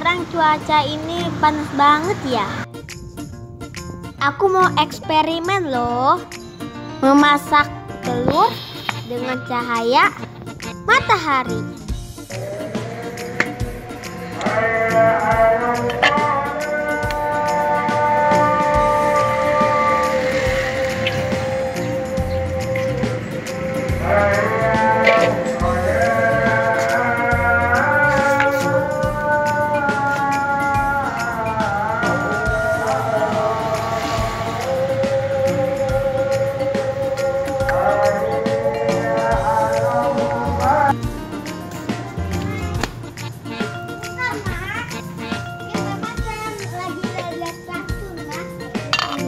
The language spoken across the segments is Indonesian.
sekarang cuaca ini panas banget ya. Aku mau eksperimen loh. Memasak telur dengan cahaya matahari.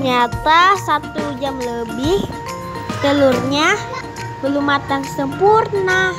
Ternyata satu jam lebih telurnya belum matang sempurna.